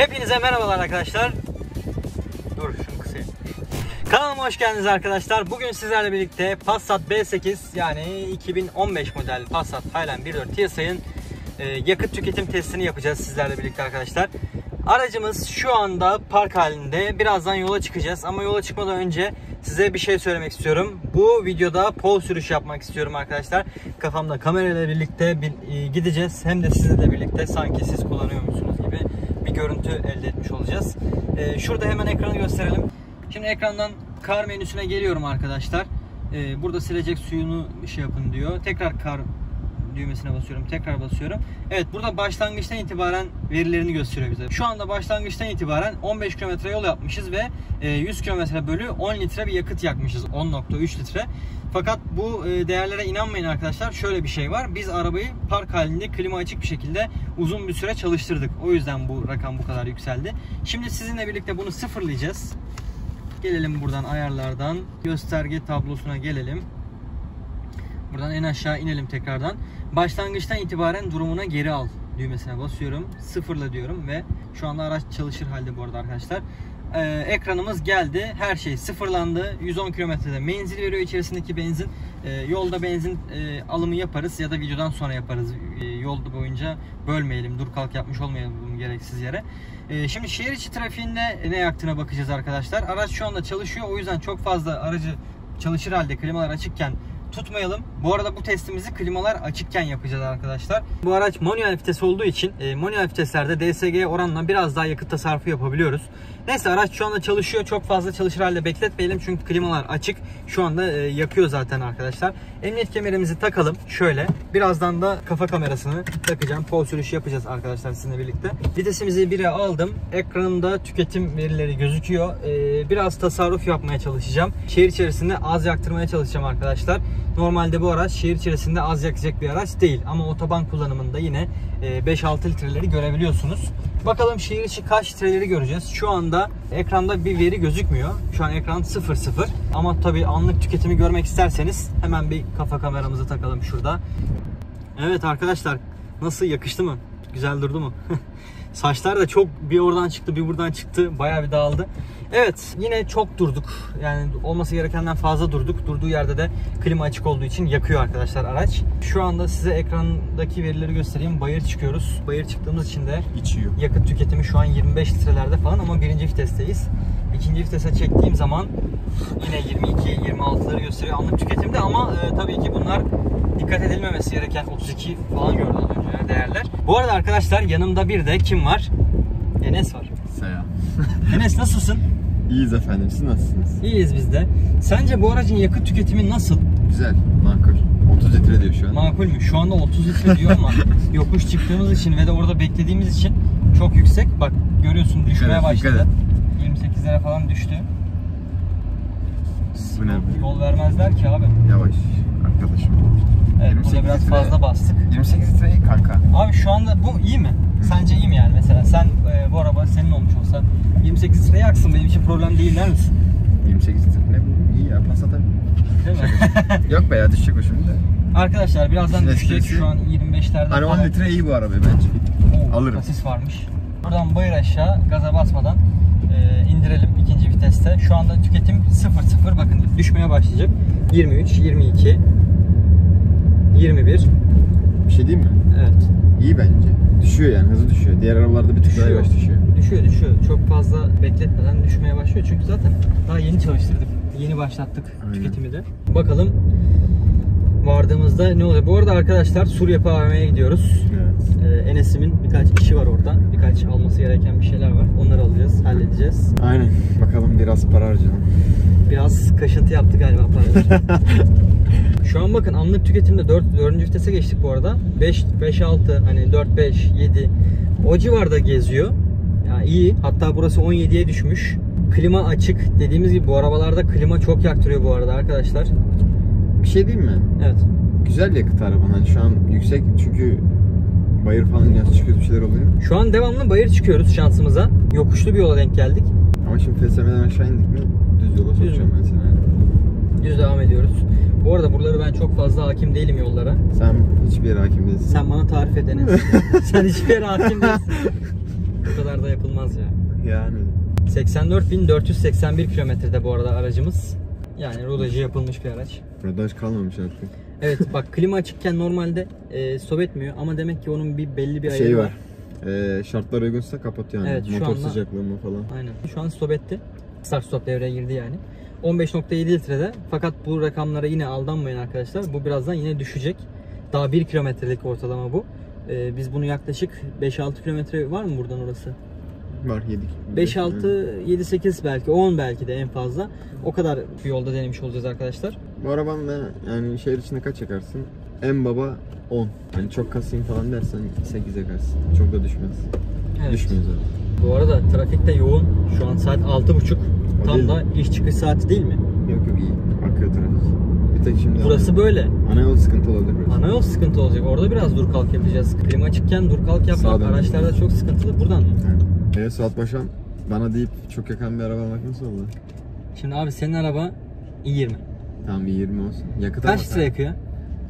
Hepinize merhabalar arkadaşlar. Dur şunu kısayım. Kanalıma hoş geldiniz arkadaşlar. Bugün sizlerle birlikte Passat B8 yani 2015 model Passat Highline 1.4 TSI'nin e, yakıt tüketim testini yapacağız sizlerle birlikte arkadaşlar. Aracımız şu anda park halinde. Birazdan yola çıkacağız ama yola çıkmadan önce size bir şey söylemek istiyorum. Bu videoda pol sürüş yapmak istiyorum arkadaşlar. Kafamda kamerayla birlikte bir, e, gideceğiz. Hem de sizle birlikte sanki siz kullanıyormuşsunuz gibi bir görüntü elde etmiş olacağız. E, şurada hemen ekranı gösterelim. Şimdi ekrandan kar menüsüne geliyorum arkadaşlar. E, burada silecek suyunu şey yapın diyor. Tekrar kar düğmesine basıyorum. Tekrar basıyorum. Evet burada başlangıçtan itibaren verilerini gösteriyor bize. Şu anda başlangıçtan itibaren 15 kilometre yol yapmışız ve 100 kilometre bölü 10 litre bir yakıt yakmışız. 10.3 litre. Fakat bu değerlere inanmayın arkadaşlar. Şöyle bir şey var. Biz arabayı park halinde klima açık bir şekilde uzun bir süre çalıştırdık. O yüzden bu rakam bu kadar yükseldi. Şimdi sizinle birlikte bunu sıfırlayacağız. Gelelim buradan ayarlardan gösterge tablosuna gelelim. Buradan en aşağı inelim tekrardan. Başlangıçtan itibaren durumuna geri al düğmesine basıyorum. Sıfırla diyorum ve şu anda araç çalışır halde bu arada arkadaşlar. Ee, ekranımız geldi. Her şey sıfırlandı. 110 kilometrede menzil veriyor içerisindeki benzin. Ee, yolda benzin e, alımı yaparız ya da videodan sonra yaparız. Ee, yolda boyunca bölmeyelim, dur kalk yapmış olmayalım gereksiz yere. Ee, şimdi şehir içi trafiğinde ne yaktığına bakacağız arkadaşlar. Araç şu anda çalışıyor. O yüzden çok fazla aracı çalışır halde klimalar açıkken tutmayalım. Bu arada bu testimizi klimalar açıkken yapacağız arkadaşlar. Bu araç manuel vites olduğu için e, manuel viteslerde DSG'ye oranla biraz daha yakıt tasarrufu yapabiliyoruz. Neyse araç şu anda çalışıyor. Çok fazla çalışır halde bekletmeyelim çünkü klimalar açık. Şu anda e, yakıyor zaten arkadaşlar. Emniyet kemerimizi takalım. Şöyle. Birazdan da kafa kamerasını takacağım. Pol sürüşü yapacağız arkadaşlar sizinle birlikte. Vitesimizi 1'e aldım. Ekranımda tüketim verileri gözüküyor. E, biraz tasarruf yapmaya çalışacağım. Şehir içerisinde az yaktırmaya çalışacağım arkadaşlar. Normalde bu araç şehir içerisinde az yakacak bir araç değil. Ama otoban kullanımında yine 5-6 litreleri görebiliyorsunuz. Bakalım şehir içi kaç litreleri göreceğiz. Şu anda ekranda bir veri gözükmüyor. Şu an ekran 0-0. Ama tabii anlık tüketimi görmek isterseniz hemen bir kafa kameramızı takalım şurada. Evet arkadaşlar nasıl yakıştı mı? Güzel durdu mu? Saçlar da çok bir oradan çıktı bir buradan çıktı. Bayağı bir dağıldı. Evet yine çok durduk. Yani olması gerekenden fazla durduk. Durduğu yerde de klima açık olduğu için yakıyor arkadaşlar araç. Şu anda size ekrandaki verileri göstereyim. Bayır çıkıyoruz. Bayır çıktığımız için de İçiyor. yakıt tüketimi şu an 25 litrelerde falan ama birinci vitesteyiz ikinci vitese çektiğim zaman yine 22-26'ları gösteriyor anlık tüketimde ama e, tabii ki bunlar dikkat edilmemesi gereken 32 falan gördüm önce değerler. Bu arada arkadaşlar yanımda bir de kim var? Enes var. Seya. Enes nasılsın? İyiyiz efendim siz nasılsınız? İyiyiz biz de. Sence bu aracın yakıt tüketimi nasıl? Güzel, makul. 30 litre diyor şu an. Makul mü? Şu anda 30 litre diyor ama yokuş çıktığımız için ve de orada beklediğimiz için çok yüksek. Bak görüyorsun düşmeye başladı. 28 8'lere falan düştü. Bu ne? Yol vermezler ki abi. Yavaş arkadaşım. Evet burada biraz litre, fazla bastık. 28 litre iyi kanka. Abi şu anda bu iyi mi? Sence iyi mi yani mesela? Sen e, bu araba senin olmuş olsa 28 litre yaksın benim için problem değil der misin? 28 litre ne bu? İyi ya pas atarım. Değil mi? Yok be ya düşecek o şimdi de. Arkadaşlar birazdan Şimdi düşecek şu an 25'lerde Hani 10 litre iyi bu araba bence. Oo, Alırım. Kasis varmış. Buradan bayır aşağı gaza basmadan e, indirelim ikinci viteste. Şu anda tüketim 0-0 bakın düşmeye başlayacak. 23, 22, 21. Bir şey diyeyim mi? Evet. İyi bence. Düşüyor yani hızlı düşüyor. Diğer arabalarda bir tık daha yavaş düşüyor. Düşüyor düşüyor. Çok fazla bekletmeden düşmeye başlıyor. Çünkü zaten daha yeni çalıştırdık. Yeni başlattık Aynen. tüketimi de. Bakalım vardığımızda ne oluyor? Bu arada arkadaşlar Suryapı AVM'ye gidiyoruz. Evet. Ee, Enes'imin birkaç işi var orada. Birkaç alması gereken bir şeyler var. Onları alacağız, halledeceğiz. Aynen. Bakalım biraz para harcayalım. Biraz kaşıntı yaptı galiba paralar. Şu an bakın anlık tüketimde 4 4. vitese geçtik bu arada. 5 5 6 hani 4 5 7 o civarda geziyor. Ya iyi. Hatta burası 17'ye düşmüş. Klima açık. Dediğimiz gibi bu arabalarda klima çok yaktırıyor bu arada arkadaşlar. Bir şey diyeyim mi? Evet. Güzel yakıt araban. Hani şu an yüksek çünkü bayır falan yaz çıkıyor bir şeyler oluyor. Şu an devamlı bayır çıkıyoruz şansımıza. Yokuşlu bir yola denk geldik. Ama şimdi FSM'den aşağı indik mi düz yola sokacağım ben seni. Düz devam ediyoruz. Bu arada buraları ben çok fazla hakim değilim yollara. Sen hiçbir yere hakim değilsin. Sen bana tarif et Enes. Sen hiçbir yere hakim değilsin. Bu kadar da yapılmaz ya. Yani. 84.481 kilometrede bu arada aracımız. Yani rodajı yapılmış bir araç. Rodaj kalmamış artık. Evet bak klima açıkken normalde e, stop etmiyor ama demek ki onun bir belli bir ayarı Şey var. var. Ee, şartlar uygunsa kapat yani. Evet, Motor anda- sıcaklığını falan. Aynen. Şu an stop etti. Start stop devreye girdi yani. 15.7 litrede. Fakat bu rakamlara yine aldanmayın arkadaşlar. Bu birazdan yine düşecek. Daha 1 kilometrelik ortalama bu. Ee, biz bunu yaklaşık 5-6 kilometre var mı buradan orası? Var yedik. 5-6, 7-8 belki 10 belki de en fazla. O kadar bir yolda denemiş olacağız arkadaşlar. Bu arabanla yani şehir içinde kaç yakarsın? En baba 10. Yani çok kasayım falan dersen 8 yakarsın. Çok da düşmez. Evet. Düşmüyor zaten. Bu arada trafikte yoğun. Şu an saat 6.30. O Tam değil da iş çıkış saati değil mi? Yok yok iyi. Akıyor trafik. Bir tek şimdi Burası ana, böyle. ana yol sıkıntı olabilir burası. Ana yol sıkıntı olacak. Orada biraz dur kalk yapacağız. Klima açıkken dur kalk yapmak Sağdan. araçlarda çok sıkıntılı. Buradan mı? Yani. E, Suat Paşam bana deyip çok yakan bir araba almak nasıl oldu? Şimdi abi senin araba i20. Tamam bir 20 olsun. Yakıt Kaç litre yakıyor?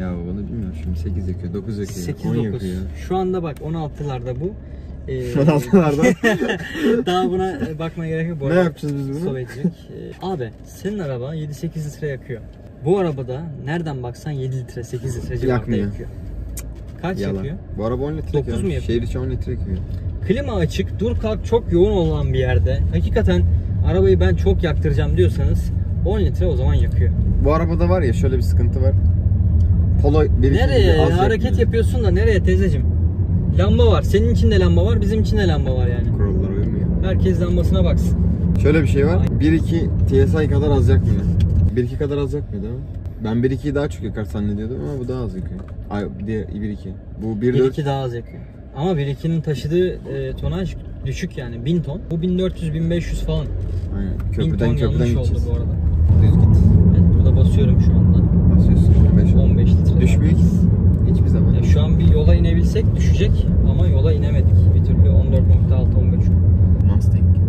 Ya onu bilmiyorum şimdi 8 yakıyor, 9 yakıyor, 8 10 9. yakıyor. Şu anda bak 16'larda bu. Ee, 16'larda. daha buna e, bakmaya gerek yok. Bu ne yapacağız biz bunu? edecek. Ee, abi senin araba 7-8 litre yakıyor. Bu arabada nereden baksan 7 litre 8 litre civarında Yakmıyor. yakıyor. Kaç Yalan. yakıyor? Bu araba 10 litre Dokuz yakıyor. mu yakıyor? Şehir içi 10 litre yakıyor. Klima açık, dur kalk çok yoğun olan bir yerde. Hakikaten arabayı ben çok yaktıracağım diyorsanız 10 litre o zaman yakıyor. Bu arabada var ya şöyle bir sıkıntı var. Polo Nereye? az Hareket yakmıyor. yapıyorsun da nereye teyzeciğim? Lamba var. Senin için de lamba var, bizim için de lamba var yani. Kurallara uymuyor. Herkes lambasına baksın. Şöyle bir şey var. 1-2 TSI kadar az yakmıyor. 1-2 kadar az yakmıyor değil mi? Ben 1-2'yi daha çok yakar zannediyordum ama bu daha az yakıyor. Ay bir de 1-2. Bu 1-4 1.2 daha az yakıyor. Ama 1.2'nin taşıdığı e, tonaj düşük yani 1000 ton. Bu 1400-1500 falan. Aynen. 1000 Köprüden ton köprüden yanlış oldu gideceğiz. bu arada. Düz git. Evet, burada basıyorum şu anda. Basıyorsun 15 15 litre. Düşmüyor ki. Hiçbir zaman. Ya şu an bir yola inebilsek düşecek ama yola inemedik. Bir türlü 14.6-15. Mustang gibi.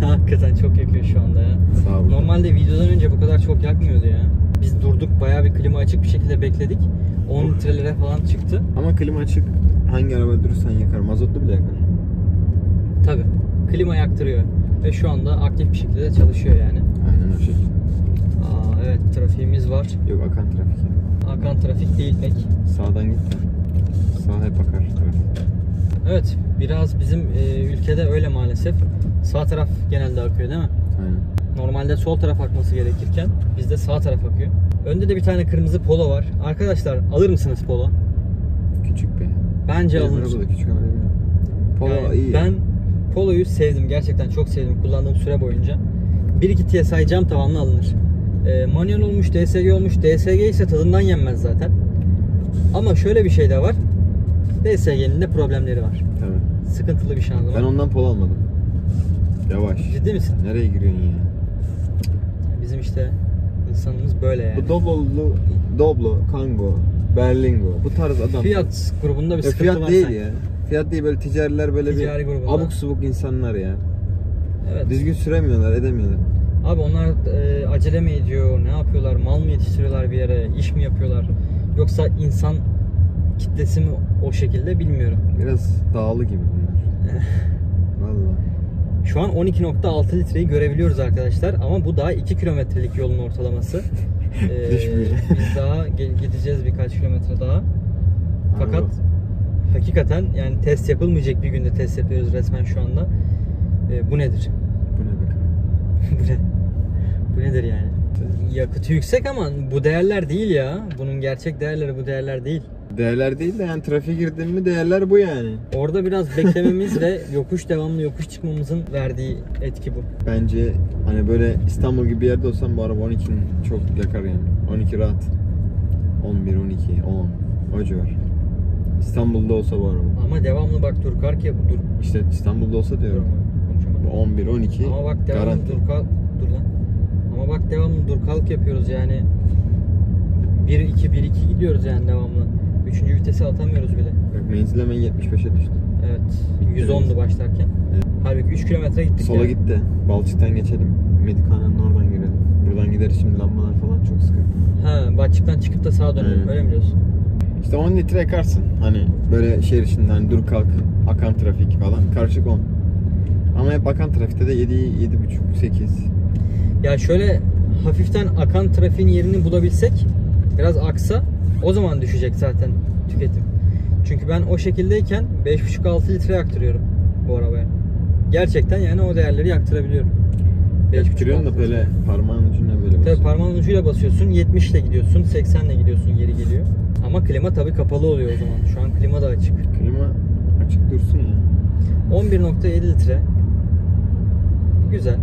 Hakikaten çok yakıyor şu anda ya. Sağ ol. Normalde videodan önce bu kadar çok yakmıyordu ya. Biz durduk bayağı bir klima açık bir şekilde bekledik. 10 litrelere falan çıktı. Ama klima açık. Hangi araba durursan yakar. Mazotlu bile yakar. Tabi. Klima yaktırıyor. Ve şu anda aktif bir şekilde çalışıyor yani. Aynen o şekilde. Aa, evet trafiğimiz var. Yok akan trafik. ya. Akan trafik değil pek. Sağdan git. Sağ hep akar trafik. Evet biraz bizim e, ülkede öyle maalesef. Sağ taraf genelde akıyor değil mi? Aynen. Normalde sol taraf akması gerekirken bizde sağ taraf akıyor. Önde de bir tane kırmızı polo var. Arkadaşlar alır mısınız polo? Küçük be. Bence Benim alınır. araba da küçük ama değil mi? Polo Yani iyi. Ben Polo'yu sevdim. Gerçekten çok sevdim kullandığım süre boyunca. 1-2 TSI cam tavanlı alınır. E, manuel olmuş, DSG olmuş. DSG ise tadından yenmez zaten. Ama şöyle bir şey de var. DSG'nin de problemleri var. Tabii. Sıkıntılı bir şanzıman. Ben ondan polo almadım. Yavaş. Ciddi misin? Nereye giriyorsun ya? Bizim işte insanımız böyle yani. Bu Doblo'lu, Doblo, Kango, Berlingo bu tarz adam. Fiyat grubunda bir sıkıntı fiyat var değil sanki. ya. Fiyat değil böyle ticariler böyle Ticari bir grubunda. abuk subuk insanlar ya. Evet. Düzgün süremiyorlar, edemiyorlar. Abi onlar e, acele mi ediyor? Ne yapıyorlar? Mal mı yetiştiriyorlar bir yere? İş mi yapıyorlar? Yoksa insan kitlesi mi o şekilde bilmiyorum. Biraz dağlı gibi bunlar. Vallahi. Şu an 12.6 litreyi görebiliyoruz arkadaşlar ama bu daha 2 kilometrelik yolun ortalaması. Ee, Düşmüyor. biz daha gideceğiz birkaç kilometre daha. Fakat Araba. hakikaten yani test yapılmayacak bir günde test yapıyoruz resmen şu anda. Ee, bu nedir? Bu ne be? bu ne? Bu nedir yani? Yakıtı yüksek ama bu değerler değil ya. Bunun gerçek değerleri bu değerler değil. Değerler değil de yani trafiğe girdin mi değerler bu yani. Orada biraz beklememiz ve yokuş devamlı yokuş çıkmamızın verdiği etki bu. Bence hani böyle İstanbul gibi bir yerde olsam bu araba 12'nin çok yakar yani. 12 rahat. 11, 12, 10 o civar. İstanbul'da olsa bu araba. Ama devamlı bak dur kalk ya dur. İşte İstanbul'da olsa diyorum. ama konuşamadım. Bu 11, 12 Ama bak devamlı garanti. dur kalk dur lan. Ama bak devamlı dur kalk yapıyoruz yani. 1 2 1 2 gidiyoruz yani devamlı. Üçüncü vitesi atamıyoruz bile. Bak menzil hemen 75'e düştü. Evet. Bitti 110'du menzil. başlarken. Evet. Halbuki 3 kilometre gittik. Sola yani. git de Balçık'tan geçelim. Medikhana'nın oradan girelim. Buradan gideriz şimdi lambalar falan çok sıkıntı. Ha, Batçık'tan çıkıp da sağa dönelim. Aynen. Öyle mi diyorsun? İşte 10 litre yakarsın. Hani böyle şehir içinde hani dur kalk akan trafik falan karışık 10. Ama hep akan trafikte de 7 7,5 8. Ya şöyle hafiften akan trafiğin yerini bulabilsek biraz aksa o zaman düşecek zaten tüketim. Çünkü ben o şekildeyken 5,5-6 litre yaktırıyorum bu arabaya. Gerçekten yani o değerleri yaktırabiliyorum. 5,5-6 Yaktırıyorsun da böyle parmağın ucuna böyle Tabii basıyorsun. parmağın ucuyla basıyorsun 70 ile gidiyorsun 80 ile gidiyorsun yeri geliyor. Ama klima tabii kapalı oluyor o zaman. Şu an klima da açık. Klima açık dursun ya. 11.7 litre. Güzel.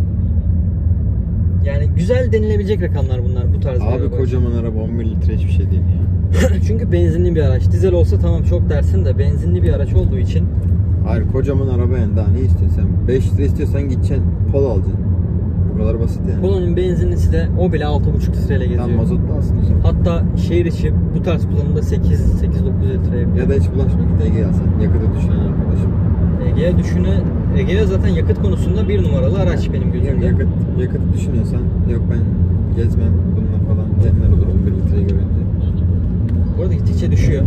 Yani güzel denilebilecek rakamlar bunlar bu tarz Abi kocaman araba 11 litre hiçbir şey değil ya. Çünkü benzinli bir araç. Dizel olsa tamam çok dersin de benzinli bir araç olduğu için Hayır kocaman araba yani daha ne istiyorsun sen? 5 litre istiyorsan gideceksin polo alacaksın. Bu kadar basit yani. Polo'nun benzinlisi de o bile 6.5 litreyle geziyor. Tam mazotlu zaman. Hatta şehir içi bu tarz kullanımda 8 8 9 litre yapıyor. Ya da hiç bulaşma git Ege'ye alsan. Yakıtı düşünen arkadaşım. Ege'ye düşüne Ege'ye zaten yakıt konusunda bir numaralı araç benim gözümde. yakıt, yakıtı düşünüyorsan yok ben gezmem bununla falan diyenler olur 11 litreyi görünce. Bu arada gittikçe düşüyor.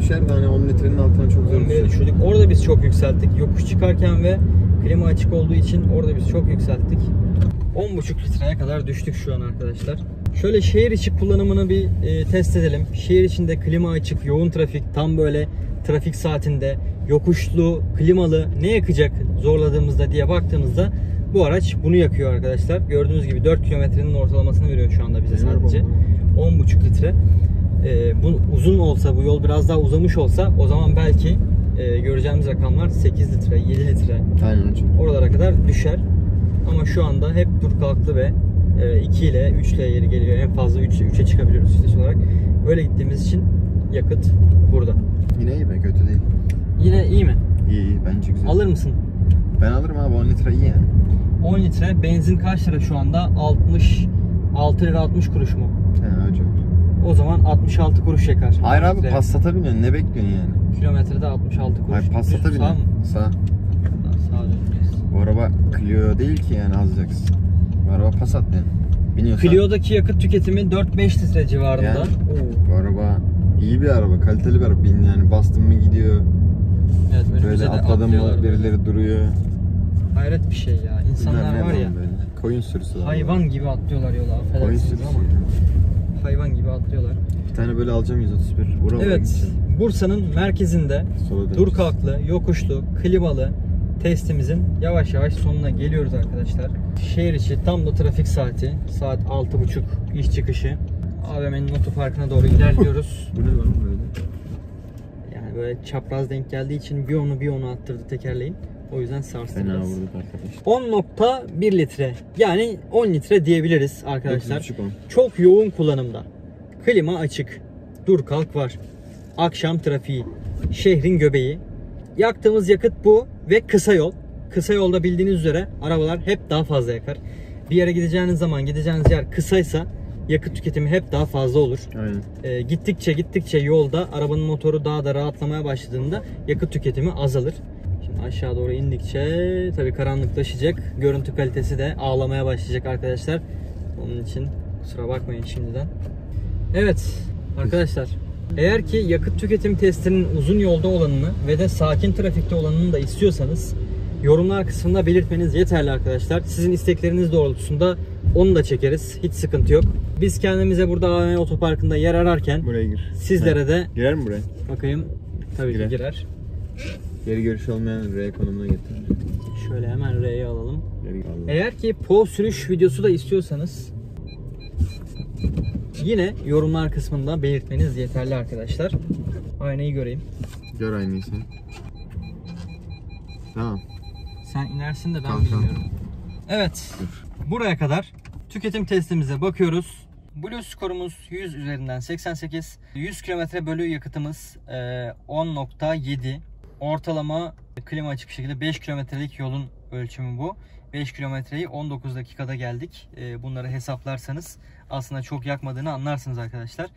Düşer de hani 10 litrenin altına çok zor 11'e düşer. düşürdük. Orada biz çok yükselttik. Yokuş çıkarken ve klima açık olduğu için orada biz çok yükselttik. 10.5 litreye kadar düştük şu an arkadaşlar. Şöyle şehir içi kullanımını bir e, test edelim. Şehir içinde klima açık, yoğun trafik, tam böyle trafik saatinde yokuşlu, klimalı ne yakacak zorladığımızda diye baktığımızda bu araç bunu yakıyor arkadaşlar. Gördüğünüz gibi 4 kilometrenin ortalamasını veriyor şu anda bize sadece. arabam 10.5 litre. Ee, bu uzun olsa, bu yol biraz daha uzamış olsa o zaman belki e, göreceğimiz rakamlar 8 litre, 7 litre Aynen oralara kadar düşer. Ama şu anda hep dur kalklı ve e, 2 ile 3 ile yeri geliyor. En fazla 3 3'e çıkabiliyoruz vites olarak. Böyle gittiğimiz için yakıt burada. Yine iyi be kötü değil. Yine iyi mi? İyi iyi bence güzel. Alır mısın? Ben alırım abi 10 litre iyi yani. 10 litre benzin kaç lira şu anda? 60 6 lira 60 kuruş mu? He olur. O zaman 66 kuruş yakar. Hayır 10 abi. Passat'a biniyorsun ne bekliyorsun yani? Kilometrede 66 kuruş. Hayır Passat'a Düz sağ mı? biniyorsun. Sağ. Döneceğiz. Bu araba Clio değil ki yani alacaksın. Bu araba Passat yani. Biniyorsan Clio'daki yakıt tüketimi 4-5 litre civarında. Yani. Oo. bu araba iyi bir araba, kaliteli bir araba. Bin yani bastın mı gidiyor. Evet, Böyle atladın mı atlıyorlar böyle. birileri duruyor. Hayret bir şey ya. İnsanlar Bilmem var ya böyle. Koyun sürüsü hayvan gibi atlıyorlar yola Koyun sürüsü. ama. Hayvan gibi atlıyorlar. Bir tane böyle alacağım 131. Vura vura Evet. Bursa'nın merkezinde dur kalklı, yokuşlu, klimalı testimizin yavaş yavaş sonuna geliyoruz arkadaşlar. Şehir içi tam da trafik saati. Saat 6.30 iş çıkışı. AVM'nin otoparkına doğru ilerliyoruz. Bu ne lan böyle? Yani böyle çapraz denk geldiği için bir onu bir onu attırdı tekerleğin. O yüzden sarstı Fena biraz. vurduk arkadaşlar. 10.1 litre. Yani 10 litre diyebiliriz arkadaşlar. 9.5 on. Çok yoğun kullanımda. Klima açık. Dur kalk var. Akşam trafiği. Şehrin göbeği. Yaktığımız yakıt bu ve kısa yol. Kısa yolda bildiğiniz üzere arabalar hep daha fazla yakar. Bir yere gideceğiniz zaman gideceğiniz yer kısaysa yakıt tüketimi hep daha fazla olur. Aynen. Ee, gittikçe gittikçe yolda arabanın motoru daha da rahatlamaya başladığında yakıt tüketimi azalır. Aşağı doğru indikçe tabii karanlıklaşacak. Görüntü kalitesi de ağlamaya başlayacak arkadaşlar. Onun için kusura bakmayın şimdiden. Evet arkadaşlar eğer ki yakıt tüketim testinin uzun yolda olanını ve de sakin trafikte olanını da istiyorsanız yorumlar kısmında belirtmeniz yeterli arkadaşlar. Sizin istekleriniz doğrultusunda onu da çekeriz. Hiç sıkıntı yok. Biz kendimize burada AVM otoparkında yer ararken Buraya gir. sizlere de Girer mi buraya? bakayım tabii Girer. ki girer. Geri görüş olmayan R konumuna getir. Şöyle hemen R'yi alalım. Eğer ki pol sürüş videosu da istiyorsanız yine yorumlar kısmında belirtmeniz yeterli arkadaşlar. Aynayı göreyim. Gör aynıyı sen. Tamam. Sen inersin de ben Tamam, tamam. bilmiyorum. Evet. Dur. Buraya kadar tüketim testimize bakıyoruz. Blue skorumuz 100 üzerinden 88. 100 km bölü yakıtımız e, 10.7. Ortalama klima açık bir şekilde 5 kilometrelik yolun ölçümü bu. 5 kilometreyi 19 dakikada geldik. E, Bunları hesaplarsanız aslında çok yakmadığını anlarsınız arkadaşlar.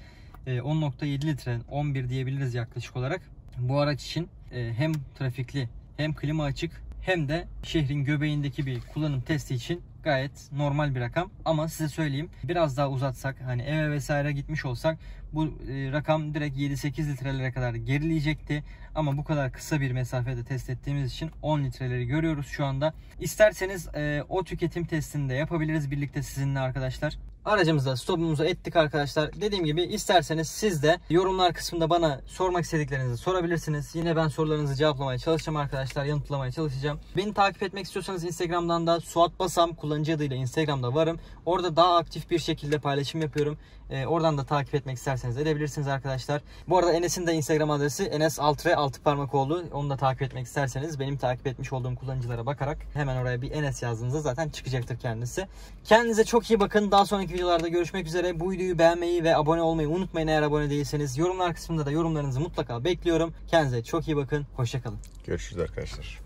E, 10.7 litre 11 diyebiliriz yaklaşık olarak. Bu araç için e, hem trafikli hem klima açık hem de şehrin göbeğindeki bir kullanım testi için gayet normal bir rakam. Ama size söyleyeyim biraz daha uzatsak hani eve vesaire gitmiş olsak bu e, rakam direkt 7-8 litrelere kadar gerileyecekti. Ama bu kadar kısa bir mesafede test ettiğimiz için 10 litreleri görüyoruz şu anda. İsterseniz e, o tüketim testini de yapabiliriz birlikte sizinle arkadaşlar. Aracımızda stopumuzu ettik arkadaşlar. Dediğim gibi isterseniz siz de yorumlar kısmında bana sormak istediklerinizi sorabilirsiniz. Yine ben sorularınızı cevaplamaya çalışacağım arkadaşlar. Yanıtlamaya çalışacağım. Beni takip etmek istiyorsanız Instagram'dan da Suat Basam kullanıcı adıyla Instagram'da varım. Orada daha aktif bir şekilde paylaşım yapıyorum. Ee, oradan da takip etmek isterseniz edebilirsiniz arkadaşlar. Bu arada Enes'in de Instagram adresi Enes Altre altı parmak oldu. Onu da takip etmek isterseniz benim takip etmiş olduğum kullanıcılara bakarak hemen oraya bir Enes yazdığınızda zaten çıkacaktır kendisi. Kendinize çok iyi bakın. Daha sonraki Önümüzdeki videolarda görüşmek üzere. Bu videoyu beğenmeyi ve abone olmayı unutmayın eğer abone değilseniz. Yorumlar kısmında da yorumlarınızı mutlaka bekliyorum. Kendinize çok iyi bakın. Hoşçakalın. Görüşürüz arkadaşlar.